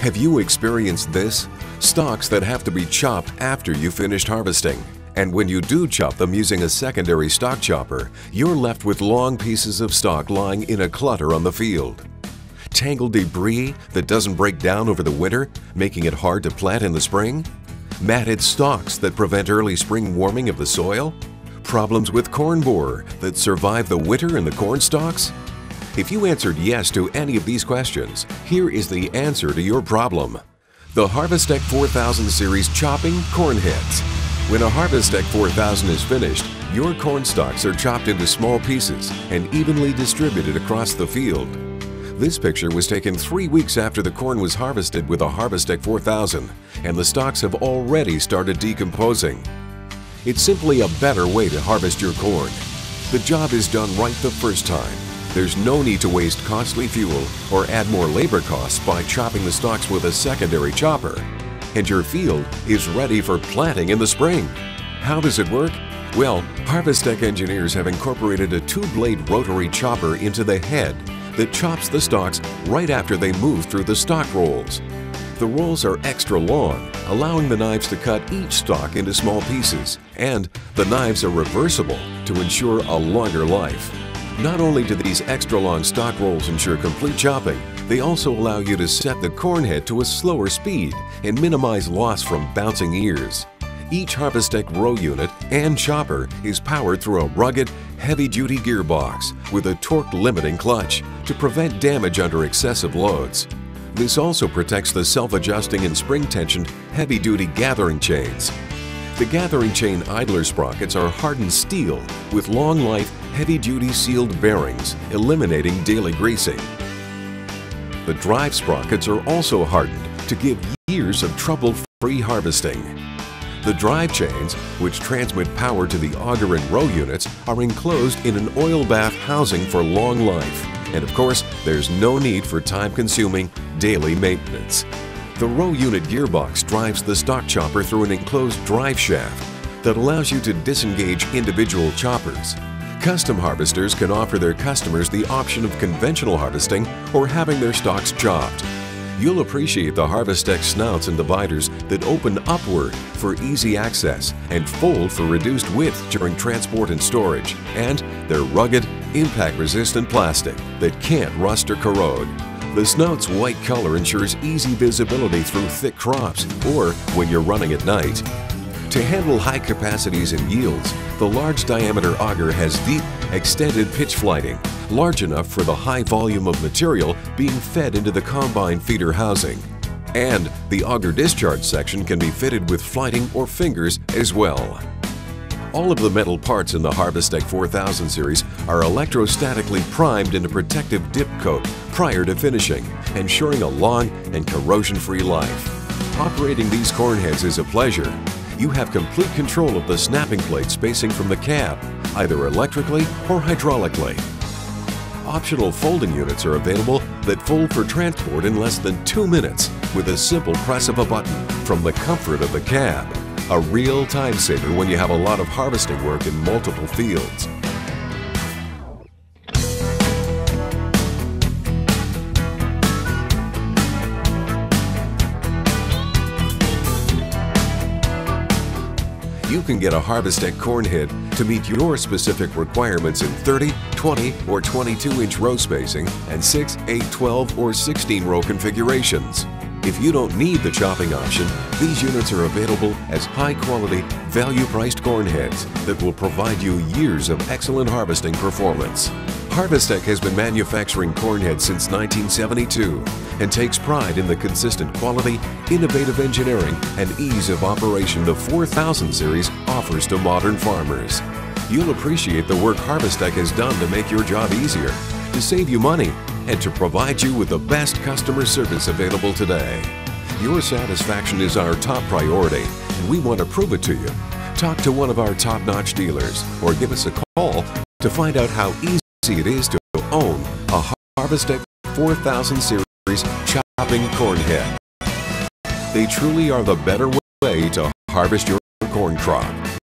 Have you experienced this? Stalks that have to be chopped after you finished harvesting. And when you do chop them using a secondary stalk chopper, you're left with long pieces of stalk lying in a clutter on the field. Tangled debris that doesn't break down over the winter, making it hard to plant in the spring? Matted stalks that prevent early spring warming of the soil? Problems with corn borer that survive the winter in the corn stalks? If you answered yes to any of these questions, here is the answer to your problem. The Harvestec 4000 series chopping corn heads. When a Harvestec 4000 is finished, your corn stalks are chopped into small pieces and evenly distributed across the field. This picture was taken three weeks after the corn was harvested with a Harvestec 4000, and the stalks have already started decomposing. It's simply a better way to harvest your corn. The job is done right the first time. There's no need to waste costly fuel or add more labor costs by chopping the stalks with a secondary chopper and your field is ready for planting in the spring. How does it work? Well, Harvestec engineers have incorporated a two-blade rotary chopper into the head that chops the stalks right after they move through the stalk rolls. The rolls are extra long, allowing the knives to cut each stalk into small pieces, and the knives are reversible to ensure a longer life. Not only do these extra long stalk rolls ensure complete chopping, they also allow you to set the corn head to a slower speed and minimize loss from bouncing ears. Each Harvestec row unit and chopper is powered through a rugged, heavy-duty gearbox with a torque-limiting clutch to prevent damage under excessive loads. This also protects the self-adjusting and spring-tensioned heavy-duty gathering chains. The gathering chain idler sprockets are hardened steel with long-life, heavy-duty sealed bearings, eliminating daily greasing. The drive sprockets are also hardened to give years of trouble-free harvesting. The drive chains, which transmit power to the auger and row units, are enclosed in an oil bath housing for long life. And of course, there's no need for time-consuming daily maintenance. The row unit gearbox drives the stalk chopper through an enclosed drive shaft that allows you to disengage individual choppers. Custom harvesters can offer their customers the option of conventional harvesting or having their stalks chopped. You'll appreciate the Harvestec snouts and dividers that open upward for easy access and fold for reduced width during transport and storage. And they're rugged, impact-resistant plastic that can't rust or corrode. The snout's white color ensures easy visibility through thick crops or when you're running at night. To handle high capacities and yields, the large diameter auger has deep, extended pitch flighting, large enough for the high volume of material being fed into the combine feeder housing. And the auger discharge section can be fitted with flighting or fingers as well. All of the metal parts in the Harvestec 4000 series are electrostatically primed in a protective dip coat prior to finishing, ensuring a long and corrosion-free life. Operating these corn heads is a pleasure, you have complete control of the snapping plate spacing from the cab, either electrically or hydraulically. Optional folding units are available that fold for transport in less than two minutes with a simple press of a button from the comfort of the cab. A real time saver when you have a lot of harvesting work in multiple fields. You can get a Harvestec corn head to meet your specific requirements in 30, 20, or 22 inch row spacing and 6, 8, 12, or 16 row configurations. If you don't need the chopping option, these units are available as high-quality, value-priced corn heads that will provide you years of excellent harvesting performance. Harvestec has been manufacturing corn heads since 1972 and takes pride in the consistent quality, innovative engineering, and ease of operation the 4000 series offers to modern farmers. You'll appreciate the work Harvestec has done to make your job easier, to save you money, and to provide you with the best customer service available today. Your satisfaction is our top priority, and we want to prove it to you. Talk to one of our top-notch dealers or give us a call to find out how easy it is to own a Harvestec 4000 series chopping corn head. They truly are the better way to harvest your corn crop.